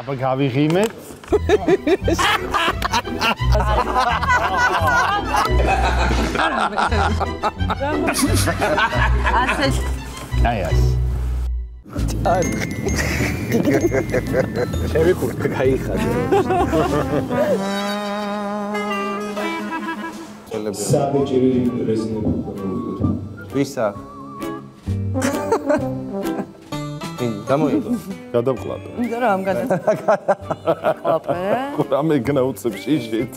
აბა გავიღიმეთ. ასე აი ეს. ჩემი კურთკა გაიხადე. საბეჭერი რეზინები გამოვიგოთ. ვისა? ინ გამოიგო. გადავყლატო. იმიტომ რომ ამ გადაწყლაპე რამე გნა უცებ შიშით.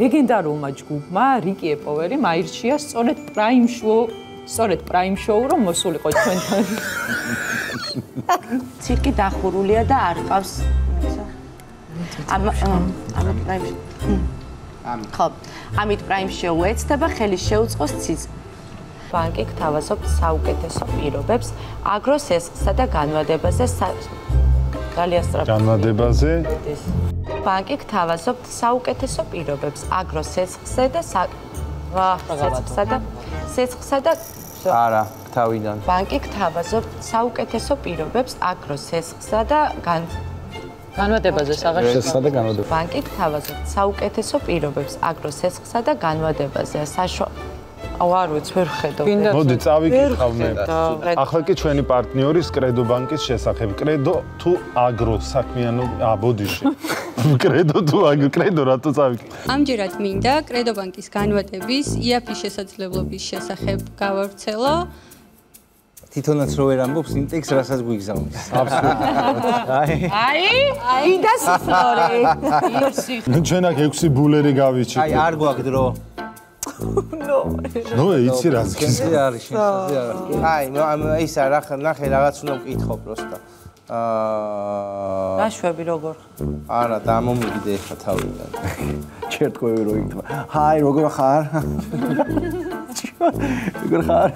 ლეგენდარულმა ჯგუფმა რიკი ეპოვერი მაირჩია სწორედ პრაიმ შოუ სწორედ პრაიმ შოუ რომ მოსულიყო ჩვენთან. ცირკი დახურულია და არ ყავს. ამ ამ პრაიმ ხო ამით პრაიმ შოუ ეცდება ხელი შეუწყოს ციц ბანკი გთავაზობთ საუკეთესო პირობებს აგროს ესხსა და განვადებაზე ძალიან სწრაფად განმადებაზე ბანკი გთავაზობთ საუკეთესო პირობებს აგროს სესხსა და სესხსა და სესხსა და არა, თავიდან. ბანკი გთავაზობთ საუკეთესო პირობებს აგროს სესხსა და გან განვადებაზე საღაში ესა და განვადება. ბანკი გთავაზობთ საუკეთესო პირობებს აგროს სესხსა და განვადებაზე საშო აუ არ ვიცი ვერ ხედავ მოდი წავიკითხავ მე. ახლა კი ჩვენი პარტნიორის კრედო ბანკის შესახებ. კრედო თუ აგრო საქმიანო ა ბოდიში. კრედო თუ აგრო კრედო რატო წავიკითხე? ამჯერად მინდა კრედო ბანკის განვადების იაფი შესაძლებლობის შესახებ გავავრცელო. თვითონაც რო ვერ ამბობს იმ ტექს რასაც გვიგზავნის. აბსოლუტურად. აი, აი აი და სისხლორი ნუ ჩვენ აქ 6 ბულერი გავიჩი. აი არ გვაქვს დრო. ნუ იცი რა შენზე არის, შენზე არის. აი, ნუ ისა რა ნახე რაღაც უნდა ვკითხო პროსტა. აა დაშვები როგორ არა, დამომიგდე ხა თავიდან. ჩერტკოები რო იქნება. ჰაი, როგორ ხარ? როგორ ხარ?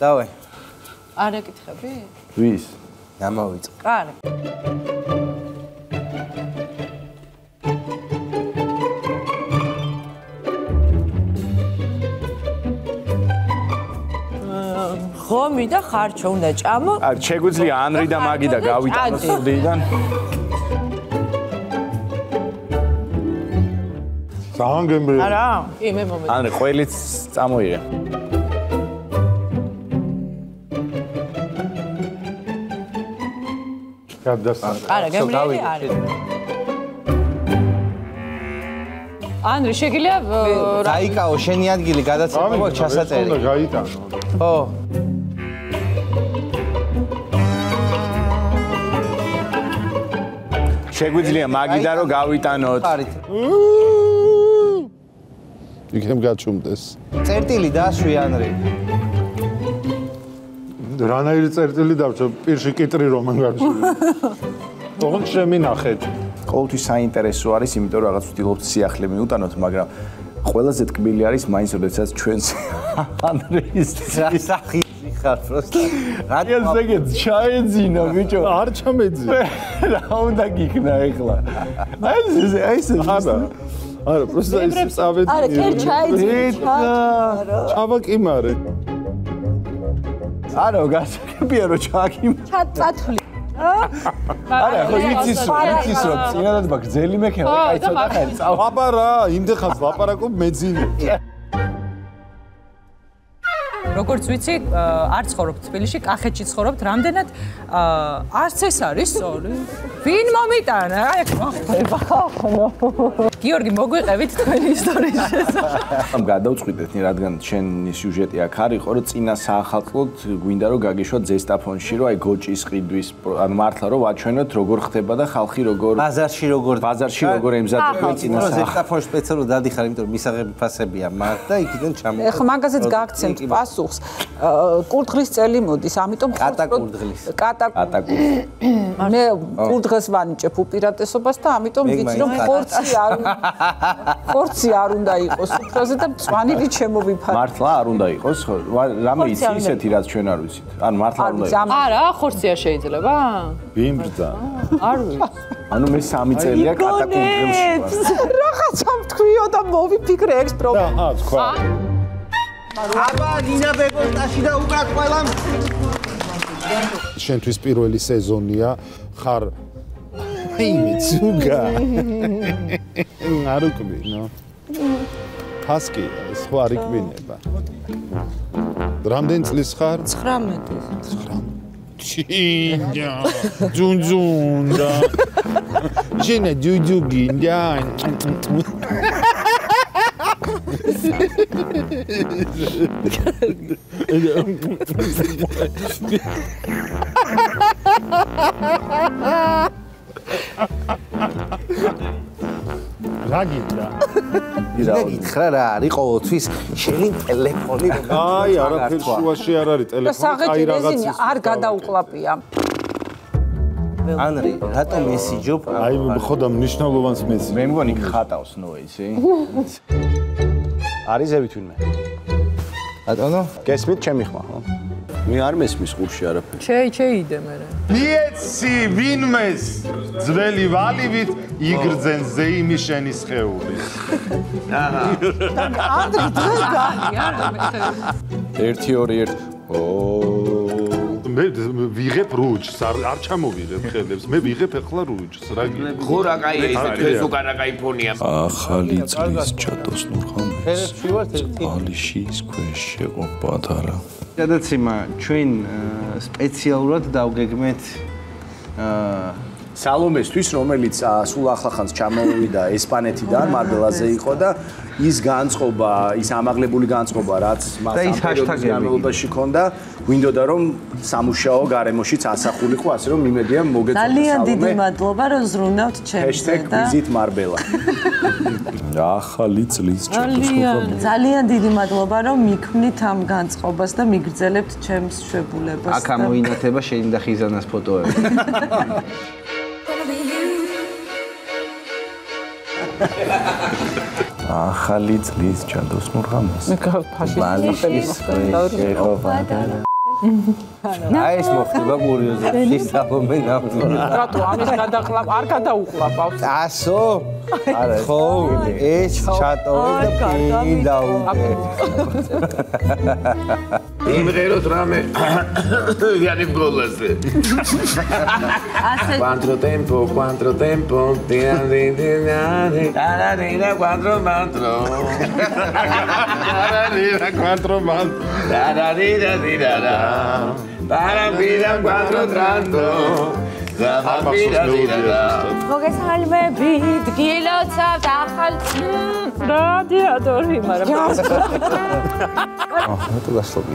დავე, არ ეკითხები ვის? დამავიწყე. კარი ხომი და ხარჩო უნდა ჭამო არ შეგვიძლია ანრი და მაგი და გავიტანო ჭადი. სტუდიიდან. ძალიან გემრიელი. არა კი მე მომე ანრი ყველიც წამოიღე. არა გემრიელი არის ანრი შეგიძლია დაიკაო შენი ადგილი გადაცემა უნდა ჩასაწერი. გაიტანო. ხო. შეგვიძლია მაგი და რო გავიტანოთ. იქნებ გაჩუმდეს. წერტილი დაშვი ანრი. რანაირი წერტილი დავჭო პირში კიტრი რომ გაჩუმდეს. თქო შემინახეთ. ყოველთვის საინტერესო არის, იმიტომ რომ რაღაც ვთილობთ სიახლე მიუტანოთ, მაგრამ ყველაზე ტკბილი არის მაინც როდესაც ჩვენს ანრის სახი ხარ პროსტა. რა ესეგეთ ჩაეძინა ბიჭო. არ ჩამეძი. რა უნდა გიქნა ეხლა? აი ეს აი ეს არა. არა, პროსტა ის წავედი. არა კერ ჩაიძინე ჩავაკიმარე. არა, გასაგებია რომ ჩააკიმ. ჩაწათვლი არა, ხო იცის, იცის რომ წინადად მაგძელი მექენა, აი ცოტა ხანი წავ. აბა რა, იმდე ხალხს ლაპარაკობ მეძინე. როგორც ვიცი, არ ცხოვრობ თბილისში, კახეთში ცხოვრობთ, რამდენად არც ეს არის სწორი. ვინ მომიტანა? აი აქ მოხდება. გიორგი, მოგვიყევით თქვენი ისტორიის შესახებ. ამ გადავწყვიტეთ, რადგან შენი სიუჟეტი აქ არის, ხო რომ წინა საახალწლოდ გვინდა რომ გაგიშვათ ზესტაფონში, რომ აი გოჭის ყიდვის, ანუ მართლა რომ ვაჩვენოთ როგორ ხდება და ხალხი როგორ ბაზარში როგორ ბაზარში როგორ ემზადება წინა საახალწლოდ. ზეპტაფონ სპეციალურად დადიხარ, იმიტომ რომ მისაღები ფასებია მართ და იქიდან ჩამო. ეხლა მაგაზეც გაგცემთ პასუხს. კურდღლის წელი მოდის, ამიტომ კატა კურდღლის. კატა ატა კურდღლის. მე კურდღეს ვანიჭებ უპირატესობას და ამიტომ ვიცი რომ ხორცი არ ხორცი არ უნდა იყოს უფროზე და მწვანილი ჩემოვიფარე. მართლა არ უნდა იყოს, ხო? რამე იცი უნდა ისეთი რაც ჩვენ არ ვიცით. ანუ მართლა არ უნდა იყოს. არა, ხორცია შეიძლება? ბიმბრძა. არ ვიცი. ანუ მე სამი წელია კატა კურდღელში ვარ. რაღაცა მთქვიო და მოვიფიქრე ეს პრობლემა. აა თქვა. აბა ნინა ბეგოსტაში და უკრათ ყველამ. შენთვის პირველი სეზონია ხარ აიმე ცუგა არ უკბი ნო ჰასკი სხვა არ იქბინება. რამდენ წლის ხარ? 19 ჩინდა ძუნძუნდა შენე ჯუჯუგინდა რა გინდა? ისა გითხრა რა არის ყოველთვის შენი ტელეფონი აი, არაფერ შუაში არ არის და ტელეფონი, აი რაღაცის. არ გადაუკლაპია. ანრი რატომ მესიჯობ აი, ხოდა მნიშვნელოვანს მეცი. მე მგონი ხატავს ნო ისი. არის ზევით ვინმე? ბატონო გესმით ჩემი ხმა, ხო? მე არ მესმის ხურში არაფერი. ჩეი ჩეიდე მე მიეცი ვინმეს ძველი ვალივით იგრძენ ზეიმი შენი სხეული. ანდრი დღეს გალია რა მე 1 2 1 ო მე ვიღებ რუჯს, არ არ ჩამოვიღებ ხელებს. მე ვიღებ ახლა რუჯს, რა გინდა? ხურა კაი ეს თქოს უკანა კაი ფონია ახალი წლის ჩატოს ერთი ალიშის ქვეშ შეყო პატარა გადაცემა ჩვენ სპეციალურად დავგეგმეთ აა სალომესთვის, რომელიც სულ ახლახანს ჩამოვიდა ესპანეთიდან, მარბელაზე იყო და ის განწყობა, ის ამაღლებული განწყობა, რაც მას და ის ამ პერიოდის განმავლობაში ჰქონდა, გვინდოდა რომ სამუშაო გარემოში ასახულიყო, ასე რომ მიმედია მოგეწონა ძალიან დიდი მადლობა რომ ზრუნავთ ჩემზე და #visit_marbella. ახალი წლის ჩატოს ნურხამეს ძალიან დიდი მადლობა რომ მიქმნით ამ განწყობას და მიგრძელებთ ჩემს შვებულებას აქ ამოინათება შენი და ხიზანას ფოტოები ახალი წლის ჩატოს ნურხამეს ფაში ბალიშის შეყო პატარა აი ეს მოხდება კურიოზებში სალომე ნამდვილად. რატო ამის გადაყლაპ არ გადაუყლაპავს ასო? არა ხო ეს ჩატოვე და პირი დაუკე იმღეროთ რამე yani გოლაზე. ასე quattro tempo quattro tempo tiani tiani tararira quattro mantro. არანერა კვანტრომან. tararira dirara para vida Zapapira dirara მოგესალმები დგილოცავთ ახალ რადიატორი მაგრამ რატო გასწობი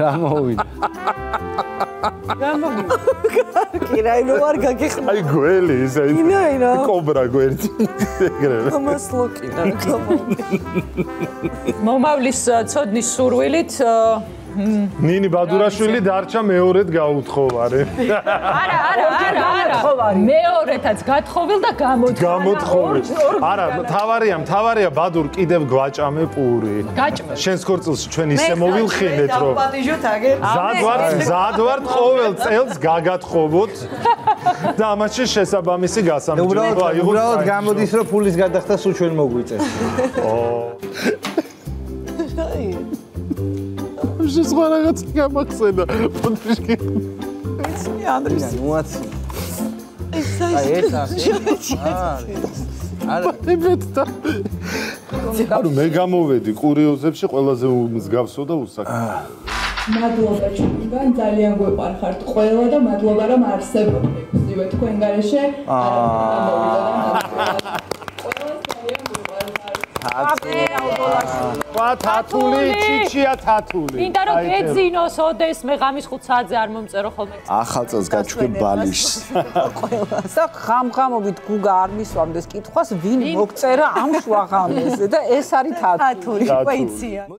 რა მოვიდა კი რა იმო არ გაგიხმა აი გველი ის აი ინა, ინა. კობრა გვერდი. ეგრევე. ამას ლოკინა მომავლის ცოდნის სურვილით ნინი ბადურაშვილი დარჩა მეორედ გაუთხოვარე. არა არა არა არა მეორეთაც გათხოვილ და გამოთხოვილ გამოთხოვე. არა, თავარია, თავარია ბადურ კიდევ გვაჭამე პური. გაჭმე შენს ქორწილში ჩვენ ისე მოვილხინეთ რომ პატიჟოთ აგერ ზადვარ ზადვარ ყოველ წელს გაგათხოვოთ და ამაში შესაბამისი გასამჯობო უბრალოდ აიღოთ. უბრალოდ გამოდის რომ ფულის გადახდა სულ ჩვენ მოგვიწეს შენ სხვა რაღაც გამახსენა. ფოტოში ანდრის მოაცი. აი ეს ასე არა. ანუ მე გამოვედი კურიოზებში ყველაზე მსგავსო და უსაქმო. მადლობა ჩვენგან ძალიან გვეყარხართ ყველა და მადლობა რომ არსებობთ. იგივე თქვენ გარეშე ყვა თათული ჩიჩია თათული. მინდა რომ გეძინოს ოდეს მე ღამის 5 საათზე არ მომწერო ხოლმე. ახალ წელს გაჩვენ ბალიშს. და ხამ-ხამობით გუგა არ მისვამდეს კითხვას ვინ მოგწერა ამ შუაღამეზე და ეს არის თათული თათული. ყვეიცია